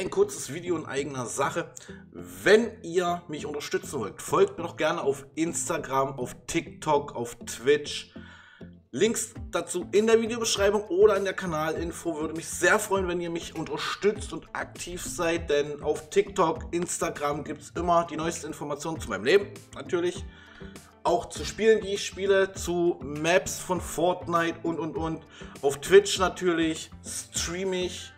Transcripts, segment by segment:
ein kurzes Video in eigener Sache. Wenn ihr mich unterstützen wollt, folgt mir doch gerne auf Instagram, auf TikTok, auf Twitch. Links dazu in der Videobeschreibung oder in der Kanalinfo. Würde mich sehr freuen, wenn ihr mich unterstützt und aktiv seid, denn auf TikTok, Instagram gibt es immer die neuesten Informationen zu meinem Leben, natürlich. Auch zu Spielen, die ich spiele, zu Maps von Fortnite und und und. Auf Twitch natürlich streame ich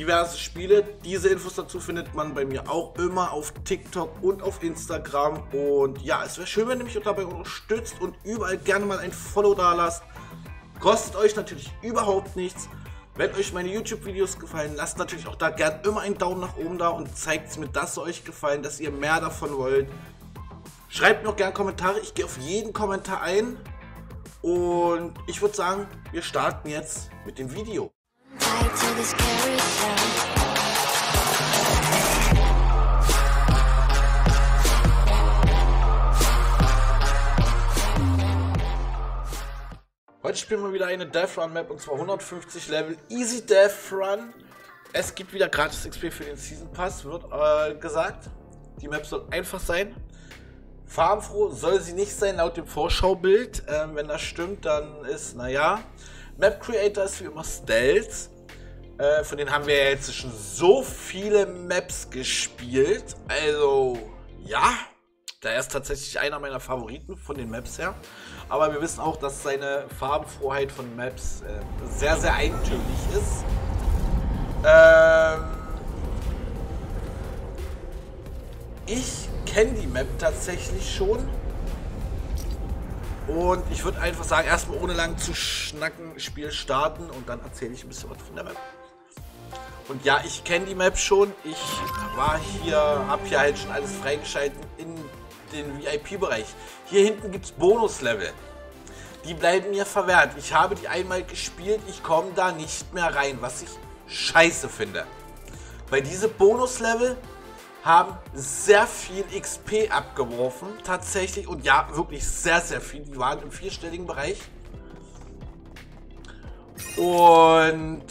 diverse Spiele. Diese Infos dazu findet man bei mir auch immer auf TikTok und auf Instagram. Und ja, es wäre schön, wenn ihr mich dabei unterstützt und überall gerne mal ein Follow da lasst. Kostet euch natürlich überhaupt nichts. Wenn euch meine YouTube-Videos gefallen, lasst natürlich auch da gerne immer einen Daumen nach oben da und zeigt mir, dass euch gefallen, dass ihr mehr davon wollt. Schreibt mir auch gerne Kommentare, ich gehe auf jeden Kommentar ein. Und ich würde sagen, wir starten jetzt mit dem Video. Heute spielen wir wieder eine Death Run Map und zwar 150 Level Easy Death Run. Es gibt wieder gratis XP für den Season Pass, wird äh, gesagt. Die Map soll einfach sein. Farbenfroh soll sie nicht sein laut dem Vorschaubild. Ähm, wenn das stimmt, dann ist, naja. Map Creator ist wie immer Stealth. Äh, von denen haben wir ja jetzt schon so viele Maps gespielt. Also, ja. Da ist tatsächlich einer meiner Favoriten von den Maps her. Aber wir wissen auch, dass seine Farbenfroheit von Maps äh, sehr, sehr eintönig ist. Ähm ich kenne die Map tatsächlich schon. Und ich würde einfach sagen, erstmal ohne lang zu schnacken, Spiel starten und dann erzähle ich ein bisschen was von der Map. Und ja, ich kenne die Map schon. Ich war hier, habe hier halt schon alles freigeschalten in den VIP-Bereich. Hier hinten gibt es Bonuslevel. Die bleiben mir verwehrt. Ich habe die einmal gespielt, ich komme da nicht mehr rein, was ich scheiße finde. Weil diese Bonuslevel haben sehr viel XP abgeworfen, tatsächlich. Und ja, wirklich sehr, sehr viel. Die waren im vierstelligen Bereich. Und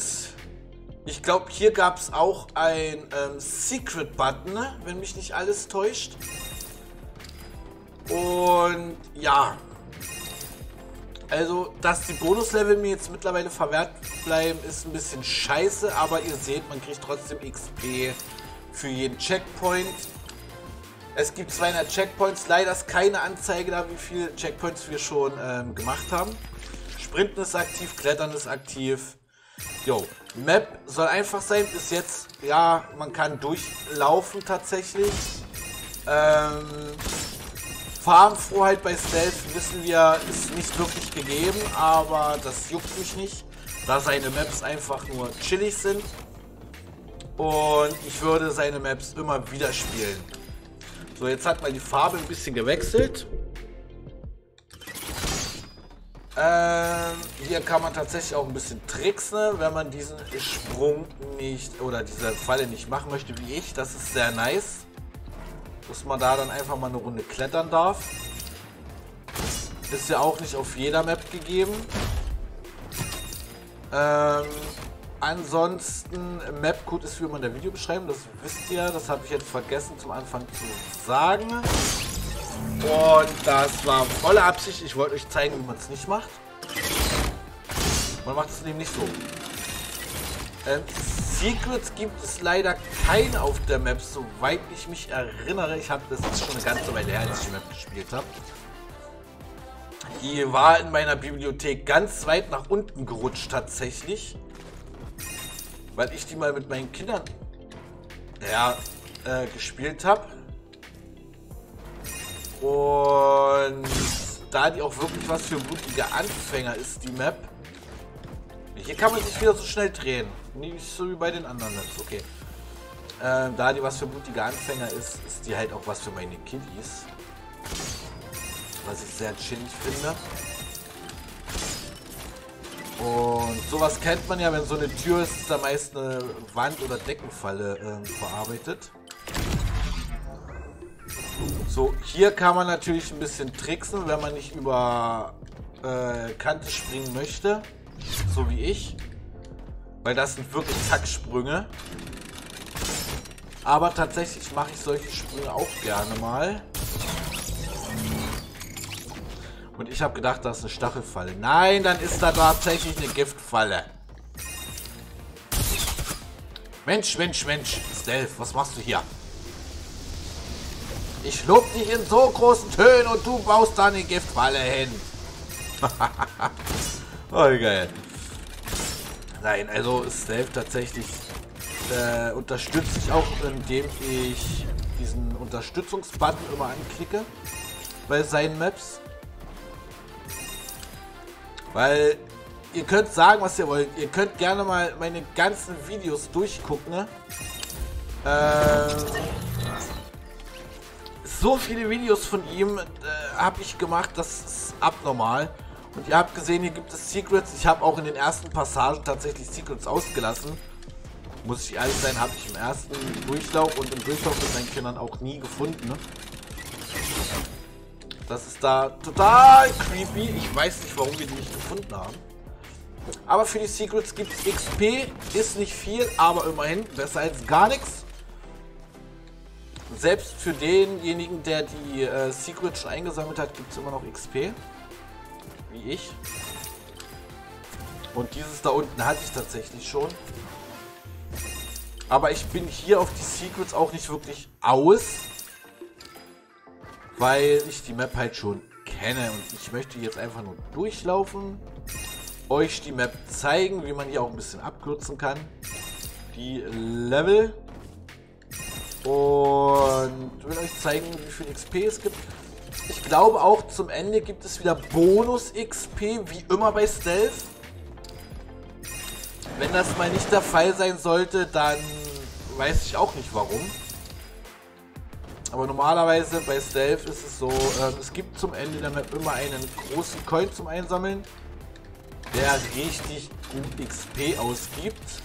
ich glaube, hier gab es auch ein ähm, Secret-Button, ne? wenn mich nicht alles täuscht. Und ja. Also, dass die Bonuslevel mir jetzt mittlerweile verwehrt bleiben, ist ein bisschen scheiße. Aber ihr seht, man kriegt trotzdem XP für jeden Checkpoint. Es gibt 200 Checkpoints. Leider ist keine Anzeige da, wie viele Checkpoints wir schon ähm, gemacht haben. Sprinten ist aktiv, Klettern ist aktiv. Jo, Map soll einfach sein. Bis jetzt, ja, man kann durchlaufen tatsächlich. Ähm, Farbenfroheit bei Stealth, wissen wir, ist nicht wirklich gegeben, aber das juckt mich nicht, da seine Maps einfach nur chillig sind. Und ich würde seine Maps immer wieder spielen. So, jetzt hat mal die Farbe ein bisschen gewechselt. Ähm, hier kann man tatsächlich auch ein bisschen tricksen, wenn man diesen Sprung nicht oder diese Falle nicht machen möchte wie ich. Das ist sehr nice. Dass man da dann einfach mal eine Runde klettern darf. Ist ja auch nicht auf jeder Map gegeben. Ähm, ansonsten, Mapcode ist wie immer in der Videobeschreibung, das wisst ihr. Das habe ich jetzt vergessen zum Anfang zu sagen. Und das war volle Absicht. Ich wollte euch zeigen, wie man es nicht macht. Man macht es nämlich so. Ähm, Secrets gibt es leider keine auf der Map, soweit ich mich erinnere. Ich habe das ist schon eine ganze Weile her, als ich die Map gespielt habe. Die war in meiner Bibliothek ganz weit nach unten gerutscht tatsächlich. Weil ich die mal mit meinen Kindern ja, äh, gespielt habe. Und da die auch wirklich was für mutige Anfänger ist, die Map. Hier kann man sich wieder so schnell drehen. Nicht so wie bei den anderen Maps, okay. Ähm, da die was für mutige Anfänger ist, ist die halt auch was für meine Kiddies. Was ich sehr chillig finde. Und sowas kennt man ja, wenn so eine Tür ist, ist da meist eine Wand- oder Deckenfalle äh, verarbeitet. So, hier kann man natürlich ein bisschen tricksen, wenn man nicht über äh, Kante springen möchte. So wie ich. Weil das sind wirklich Zacksprünge. Aber tatsächlich mache ich solche Sprünge auch gerne mal. Und ich habe gedacht, das ist eine Stachelfalle. Nein, dann ist da tatsächlich eine Giftfalle. Mensch, Mensch, Mensch. Stealth, was machst du hier? Ich lob dich in so großen Tönen und du baust da eine Giftfalle hin. oh, geil. Nein, also Stealth tatsächlich äh, unterstütze ich auch, indem ich diesen Unterstützungsbutton immer anklicke bei seinen Maps. Weil ihr könnt sagen, was ihr wollt. Ihr könnt gerne mal meine ganzen Videos durchgucken. Ne? Äh, so viele Videos von ihm äh, habe ich gemacht, das ist abnormal. Und ihr habt gesehen, hier gibt es Secrets. Ich habe auch in den ersten Passagen tatsächlich Secrets ausgelassen. Muss ich ehrlich sein, habe ich im ersten Durchlauf und im Durchlauf mit meinen Kindern auch nie gefunden. Ne? Das ist da total creepy. Ich weiß nicht, warum wir die nicht gefunden haben. Aber für die Secrets gibt es XP. Ist nicht viel, aber immerhin besser als gar nichts. Selbst für denjenigen, der die äh, Secrets schon eingesammelt hat, gibt es immer noch XP. Wie ich. Und dieses da unten hatte ich tatsächlich schon. Aber ich bin hier auf die Secrets auch nicht wirklich aus weil ich die Map halt schon kenne und ich möchte jetzt einfach nur durchlaufen, euch die Map zeigen, wie man hier auch ein bisschen abkürzen kann, die Level und will euch zeigen, wie viel XP es gibt. Ich glaube auch zum Ende gibt es wieder Bonus XP, wie immer bei Stealth. Wenn das mal nicht der Fall sein sollte, dann weiß ich auch nicht warum. Aber normalerweise bei Stealth ist es so, äh, es gibt zum Ende der Map immer einen großen Coin zum Einsammeln, der richtig gut XP ausgibt.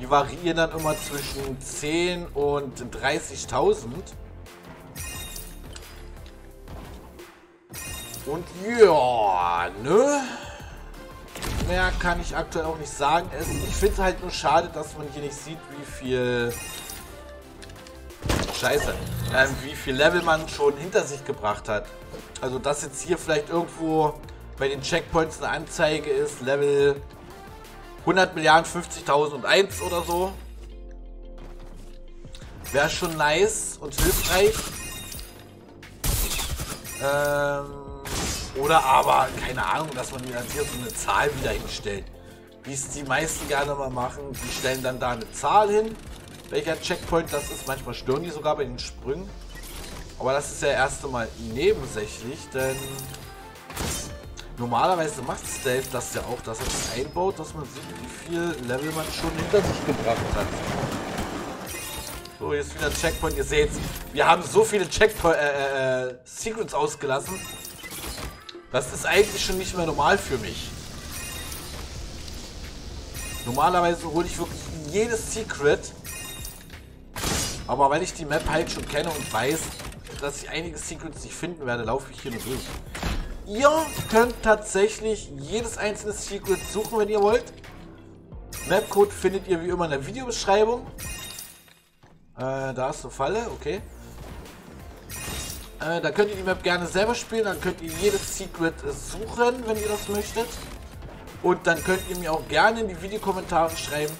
Die variieren dann immer zwischen 10 und 30.000. Und ja, ne? Mehr kann ich aktuell auch nicht sagen. Ich finde es halt nur schade, dass man hier nicht sieht, wie viel Scheiße. Ähm, wie viel Level man schon hinter sich gebracht hat. Also dass jetzt hier vielleicht irgendwo bei den Checkpoints eine Anzeige ist, Level 100 Milliarden 50.001 oder so. Wäre schon nice und hilfreich. Ähm, oder aber, keine Ahnung, dass man mir dann hier so eine Zahl wieder hinstellt. Wie es die meisten gerne mal machen. Die stellen dann da eine Zahl hin welcher Checkpoint das ist. Manchmal stören die sogar bei den Sprüngen. Aber das ist ja erst einmal nebensächlich, denn normalerweise macht Stealth das ja auch, dass er das einbaut, dass man sieht, wie viel Level man schon hinter sich gebracht hat. So, ist wieder ein Checkpoint. Ihr seht, wir haben so viele Checkpoint äh, äh, Secrets ausgelassen. Das ist eigentlich schon nicht mehr normal für mich. Normalerweise hole ich wirklich jedes Secret aber weil ich die Map halt schon kenne und weiß, dass ich einige Secrets nicht finden werde, laufe ich hier nur durch. Ihr könnt tatsächlich jedes einzelne Secret suchen, wenn ihr wollt. Mapcode findet ihr wie immer in der Videobeschreibung. Äh, da ist eine Falle, okay. Äh, da könnt ihr die Map gerne selber spielen, dann könnt ihr jedes Secret suchen, wenn ihr das möchtet. Und dann könnt ihr mir auch gerne in die Videokommentare schreiben,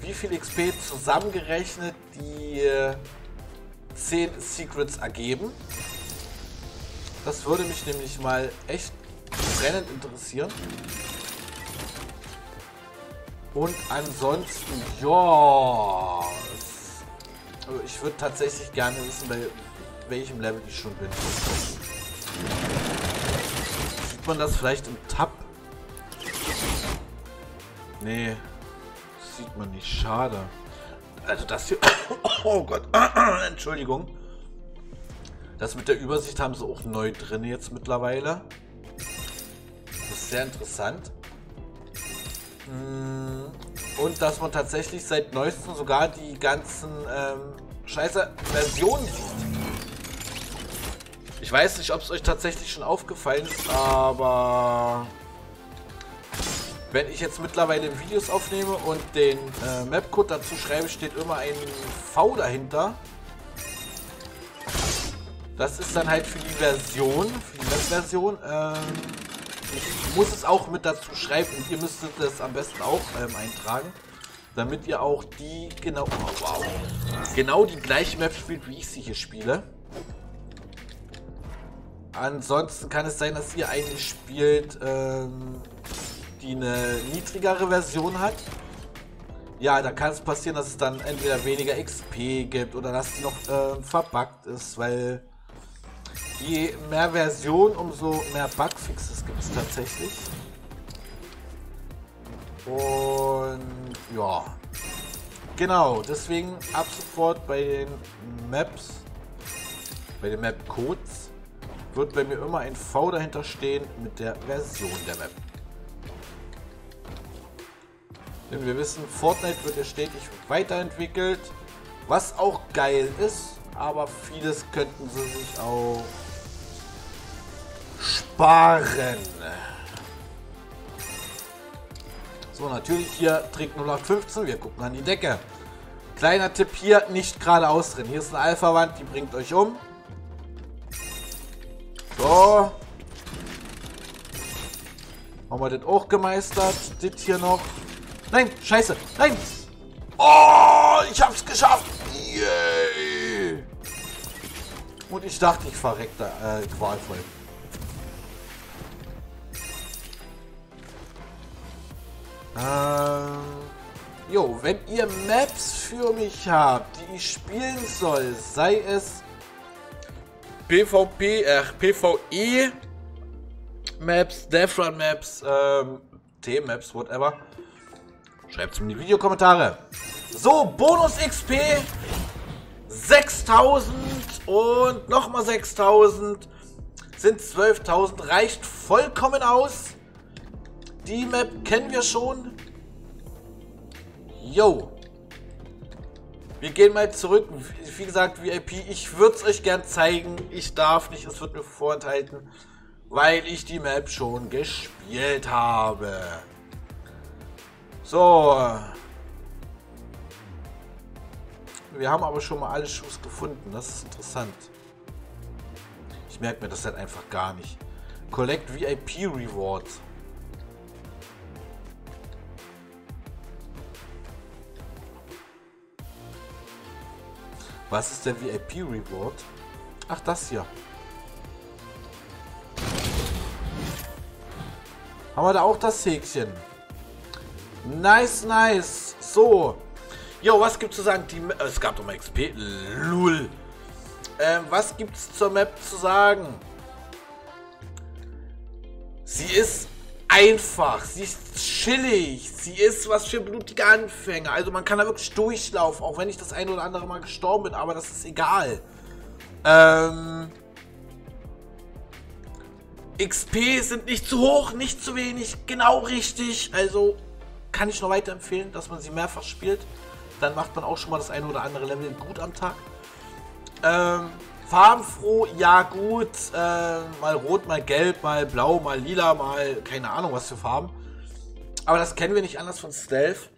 wie viel XP zusammengerechnet die 10 äh, Secrets ergeben. Das würde mich nämlich mal echt brennend interessieren. Und ansonsten, ja. Also ich würde tatsächlich gerne wissen, bei welchem Level ich schon bin. Sieht man das vielleicht im Tab? Nee, sieht man nicht. Schade. Also das hier... Oh Gott. Entschuldigung. Das mit der Übersicht haben sie auch neu drin jetzt mittlerweile. Das ist sehr interessant. Mm, und dass man tatsächlich seit neuestem sogar die ganzen ähm, scheiße Versionen sieht. Ich weiß nicht, ob es euch tatsächlich schon aufgefallen ist, aber Wenn ich jetzt mittlerweile Videos aufnehme und den äh, Mapcode dazu schreibe, steht immer ein V dahinter. Das ist dann halt für die Version, für die Map-Version. Ähm, ich muss es auch mit dazu schreiben und ihr müsstet das am besten auch ähm, eintragen, damit ihr auch die genau, oh, wow, genau die gleiche Map spielt, wie ich sie hier spiele. Ansonsten kann es sein, dass ihr eine spielt, ähm, die eine niedrigere Version hat. Ja, da kann es passieren, dass es dann entweder weniger XP gibt oder dass sie noch äh, verbuggt ist, weil je mehr Version, umso mehr Bugfixes gibt es tatsächlich. Und ja, genau, deswegen ab sofort bei den Maps, bei den Map-Codes, wird bei mir immer ein V dahinter stehen mit der Version der Map. Denn wir wissen, Fortnite wird ja stetig weiterentwickelt, was auch geil ist, aber vieles könnten sie sich auch sparen. So, natürlich hier Trick 0815, wir gucken an die Decke. Kleiner Tipp hier, nicht geradeaus drin. Hier ist eine Alpha-Wand, die bringt euch um. So. Haben wir das auch gemeistert. Das hier noch. Nein, scheiße. Nein. Oh, ich hab's geschafft. Yay. Und ich dachte, ich verreck da äh, qualvoll. Ähm, jo, wenn ihr Maps für mich habt, die ich spielen soll, sei es PvP, äh, PvE Maps, Death Run Maps, ähm, T-Maps, whatever, Schreibt es in die Videokommentare. So, Bonus XP. 6000 und nochmal 6000 sind 12.000. Reicht vollkommen aus. Die Map kennen wir schon. Yo. Wir gehen mal zurück. Wie gesagt, VIP. Ich würde es euch gern zeigen. Ich darf nicht. Es wird mir vorenthalten. Weil ich die Map schon gespielt habe. So. Wir haben aber schon mal alle Schuss gefunden. Das ist interessant. Ich merke mir das halt einfach gar nicht. Collect VIP Rewards. Was ist der VIP Reward? Ach, das hier. Haben wir da auch das Häkchen? Nice, nice. So. Jo, was gibt's zu sagen? Die, äh, es gab doch mal XP. Lul. Ähm, was gibt's zur Map zu sagen? Sie ist einfach. Sie ist chillig. Sie ist was für blutige Anfänger. Also man kann da wirklich durchlaufen, auch wenn ich das eine oder andere Mal gestorben bin, aber das ist egal. Ähm... XP sind nicht zu hoch, nicht zu wenig, genau richtig. Also kann ich nur weiterempfehlen, dass man sie mehrfach spielt. Dann macht man auch schon mal das eine oder andere Level gut am Tag. Ähm, farbenfroh, ja gut. Äh, mal rot, mal gelb, mal blau, mal lila, mal keine Ahnung was für Farben. Aber das kennen wir nicht anders von Stealth.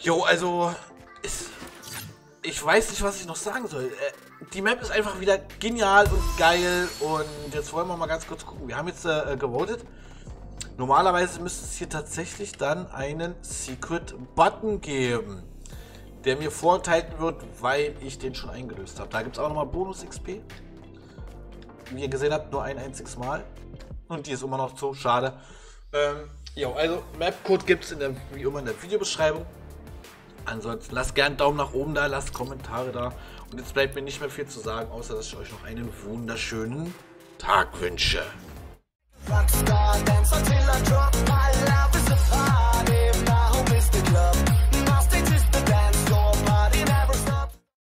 Jo, also ist, ich weiß nicht, was ich noch sagen soll. Äh, die Map ist einfach wieder genial und geil. Und jetzt wollen wir mal ganz kurz gucken. Wir haben jetzt äh, gewotet. Normalerweise müsste es hier tatsächlich dann einen Secret Button geben, der mir vorenthalten wird, weil ich den schon eingelöst habe. Da gibt es auch nochmal Bonus-XP. Wie ihr gesehen habt, nur ein einziges Mal. Und die ist immer noch zu. schade. Ähm, jo, also Mapcode gibt es wie immer in der Videobeschreibung. Ansonsten lasst gerne einen Daumen nach oben da, lasst Kommentare da. Und jetzt bleibt mir nicht mehr viel zu sagen, außer dass ich euch noch einen wunderschönen Tag wünsche. Rockstar, dance until I drop, my love is a fire.